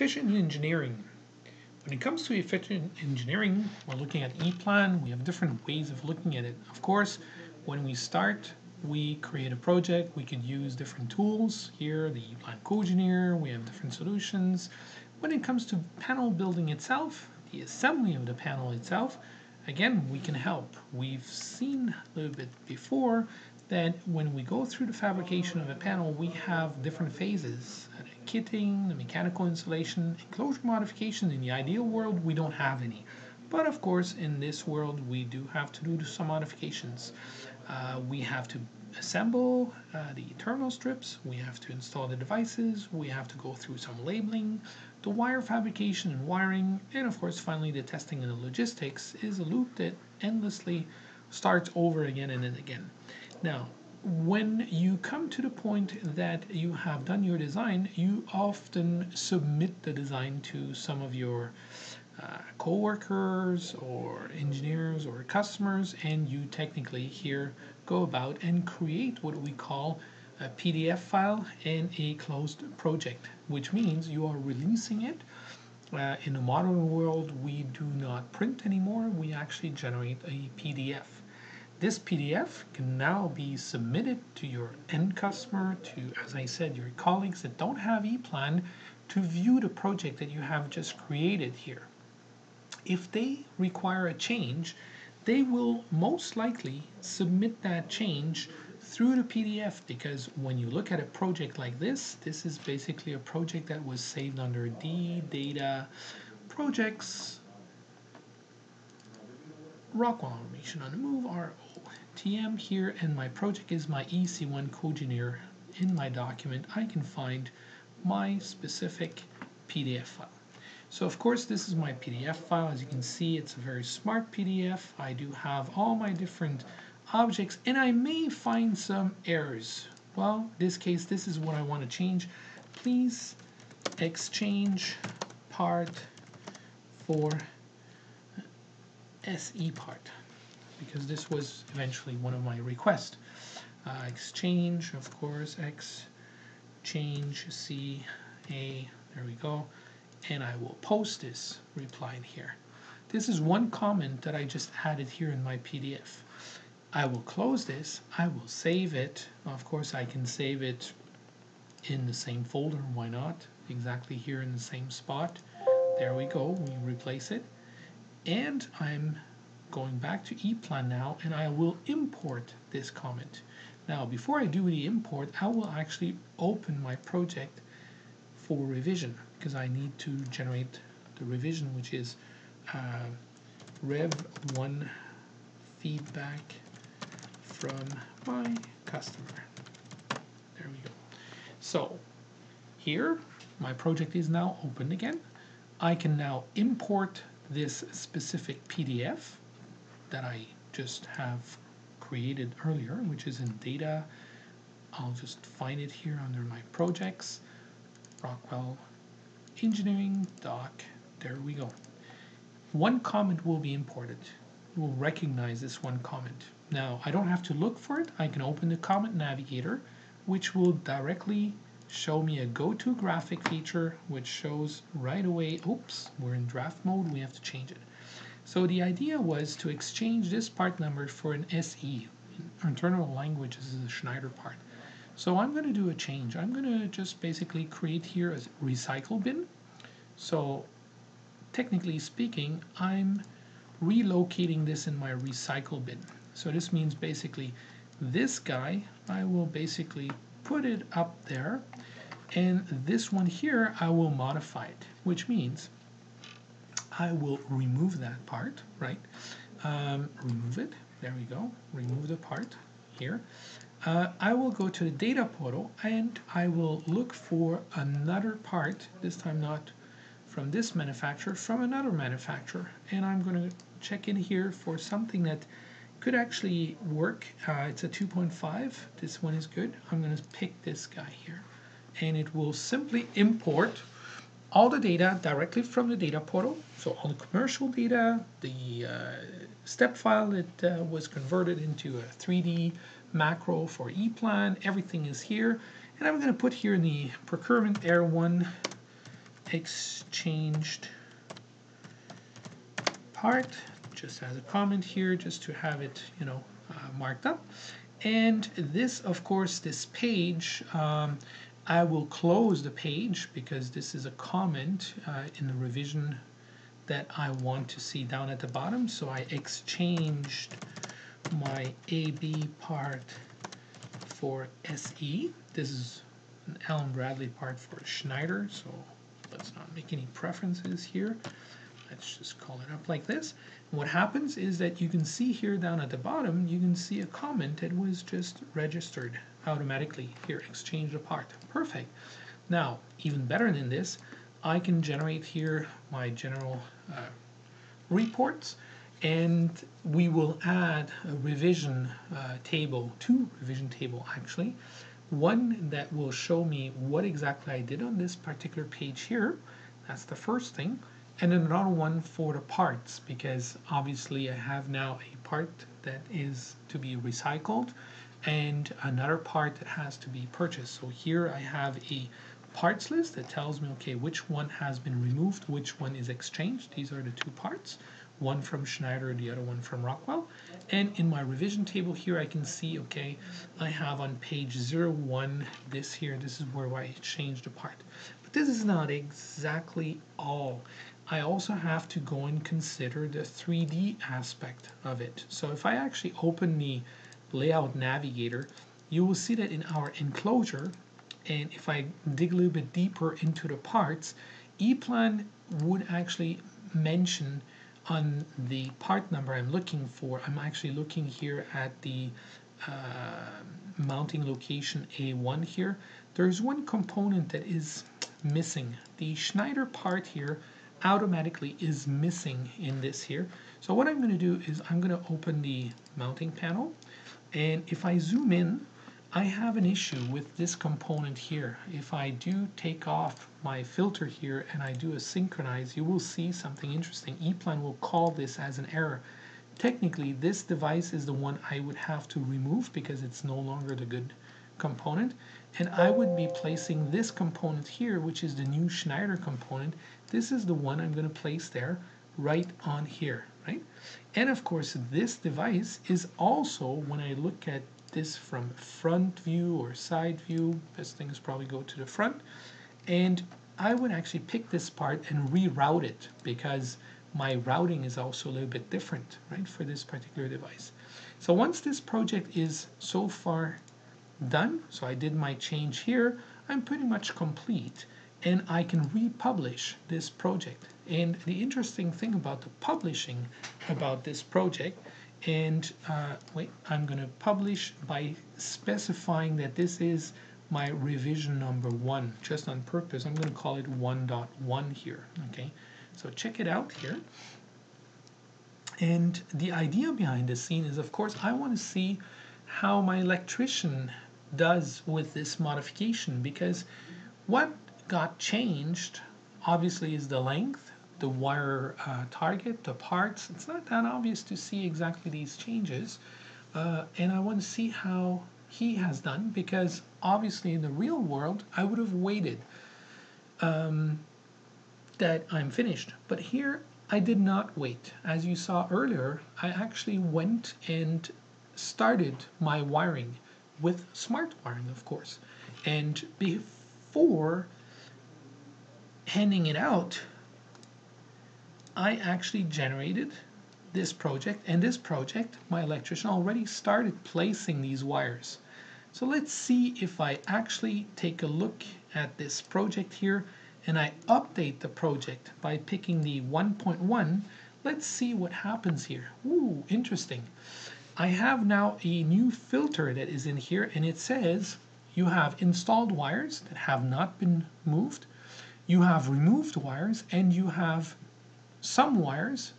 efficient engineering. When it comes to efficient engineering, we're looking at E-Plan. We have different ways of looking at it. Of course, when we start, we create a project. We could use different tools. Here, the E-Plan Cogineer, we have different solutions. When it comes to panel building itself, the assembly of the panel itself, again, we can help. We've seen a little bit before that when we go through the fabrication of a panel, we have different phases. Kitting, the mechanical insulation, enclosure modification. In the ideal world, we don't have any. But of course, in this world, we do have to do some modifications. Uh, we have to assemble uh, the terminal strips, we have to install the devices, we have to go through some labeling, the wire fabrication and wiring, and of course finally the testing and the logistics is a loop that endlessly starts over again and then again. Now, when you come to the point that you have done your design, you often submit the design to some of your uh, co-workers or engineers or customers and you technically here go about and create what we call a PDF file in a closed project which means you are releasing it uh, in the modern world we do not print anymore. We actually generate a PDF this PDF can now be submitted to your end customer to as I said your colleagues that don't have ePlan to view the project that you have just created here. If they require a change, they will most likely submit that change through the PDF because when you look at a project like this, this is basically a project that was saved under D data projects Rockwell automation on the move ROTM here and my project is my EC1 Cogineer in my document I can find my specific PDF file. So of course this is my PDF file. As you can see, it's a very smart PDF. I do have all my different objects and I may find some errors. Well, in this case, this is what I want to change. Please exchange part for SE part because this was eventually one of my requests. Uh, exchange, of course, X change C A, there we go and I will post this reply in here. This is one comment that I just added here in my PDF. I will close this, I will save it. Of course, I can save it in the same folder, why not? Exactly here in the same spot. There we go, we replace it. And I'm going back to ePlan now, and I will import this comment. Now, before I do the import, I will actually open my project for revision because I need to generate the revision which is uh, rev1 feedback from my customer. There we go. So here my project is now open again. I can now import this specific PDF that I just have created earlier, which is in data. I'll just find it here under my projects. Rockwell Engineering Doc. There we go. One comment will be imported. You will recognize this one comment. Now, I don't have to look for it. I can open the comment navigator, which will directly show me a go-to graphic feature, which shows right away, oops, we're in draft mode, we have to change it. So the idea was to exchange this part number for an SE. Internal language is the Schneider part. So I'm going to do a change. I'm going to just basically create here a recycle bin. So technically speaking, I'm relocating this in my recycle bin. So this means basically this guy, I will basically put it up there and this one here, I will modify it, which means I will remove that part, right? Um, remove it, there we go, remove the part here uh, I will go to the data portal and I will look for another part, this time not from this manufacturer, from another manufacturer. And I'm going to check in here for something that could actually work. Uh, it's a 2.5. This one is good. I'm going to pick this guy here. And it will simply import all the data directly from the data portal. So all the commercial data, the uh, step file that uh, was converted into a 3D macro for ePlan, everything is here. And I'm going to put here in the procurement air one exchanged part just as a comment here just to have it you know uh, marked up and this of course this page um, I will close the page because this is a comment uh, in the revision that I want to see down at the bottom. So I exchanged my AB part for SE this is an Allen Bradley part for Schneider so let's not make any preferences here let's just call it up like this what happens is that you can see here down at the bottom, you can see a comment that was just registered automatically. Here, exchange a part. Perfect. Now, even better than this, I can generate here my general uh, reports and we will add a revision uh, table, two revision table actually. One that will show me what exactly I did on this particular page here. That's the first thing and another one for the parts because obviously I have now a part that is to be recycled and another part that has to be purchased. So here I have a parts list that tells me okay which one has been removed which one is exchanged. These are the two parts one from Schneider the other one from Rockwell. And in my revision table here I can see okay I have on page 01 this here this is where I changed the part. But this is not exactly all I also have to go and consider the 3D aspect of it. So if I actually open the layout navigator, you will see that in our enclosure, and if I dig a little bit deeper into the parts, ePlan would actually mention on the part number I'm looking for, I'm actually looking here at the uh, mounting location A1 here. There's one component that is missing. The Schneider part here automatically is missing in this here. So what I'm going to do is I'm going to open the mounting panel and if I zoom in I have an issue with this component here. If I do take off my filter here and I do a synchronize you will see something interesting. ePlan will call this as an error. Technically this device is the one I would have to remove because it's no longer the good component and I would be placing this component here which is the new Schneider component. This is the one I'm going to place there right on here right? And of course this device is also when I look at this from front view or side view best thing is probably go to the front. And I would actually pick this part and reroute it because my routing is also a little bit different right for this particular device. So once this project is so far done. So I did my change here. I'm pretty much complete and I can republish this project. And the interesting thing about the publishing about this project and uh, wait, I'm going to publish by specifying that this is my revision number one, just on purpose. I'm going to call it 1.1 here, okay? So check it out here. And the idea behind the scene is, of course, I want to see how my electrician does with this modification because what got changed obviously is the length, the wire uh, target, the parts. It's not that obvious to see exactly these changes. Uh, and I want to see how he has done because obviously in the real world I would have waited um, that I'm finished. But here I did not wait. As you saw earlier, I actually went and started my wiring with smart wiring, of course. And before handing it out, I actually generated this project and this project my electrician already started placing these wires. So let's see if I actually take a look at this project here and I update the project by picking the 1.1 let's see what happens here. Ooh, interesting I have now a new filter that is in here and it says you have installed wires that have not been moved, you have removed wires, and you have some wires,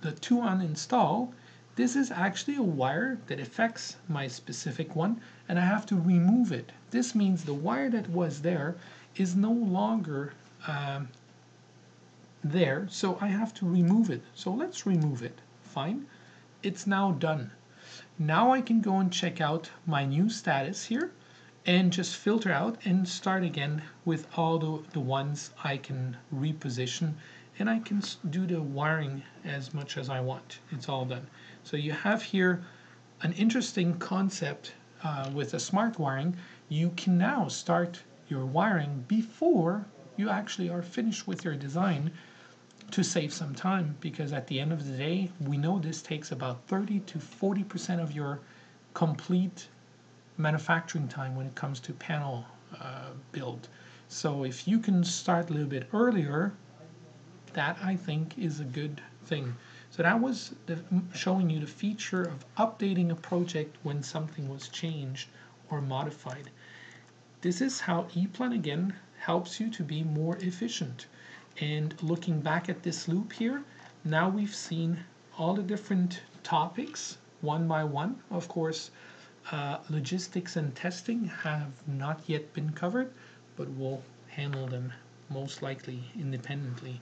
the two on install. This is actually a wire that affects my specific one and I have to remove it. This means the wire that was there is no longer um, there, so I have to remove it. So let's remove it. Fine. It's now done. Now I can go and check out my new status here and just filter out and start again with all the, the ones I can reposition and I can do the wiring as much as I want. It's all done. So you have here an interesting concept uh, with a smart wiring. You can now start your wiring before you actually are finished with your design to save some time because at the end of the day we know this takes about 30 to 40 percent of your complete manufacturing time when it comes to panel uh, build. So if you can start a little bit earlier that I think is a good thing. So that was the, showing you the feature of updating a project when something was changed or modified. This is how ePlan again helps you to be more efficient and looking back at this loop here, now we've seen all the different topics one by one. Of course, uh, logistics and testing have not yet been covered, but we'll handle them most likely independently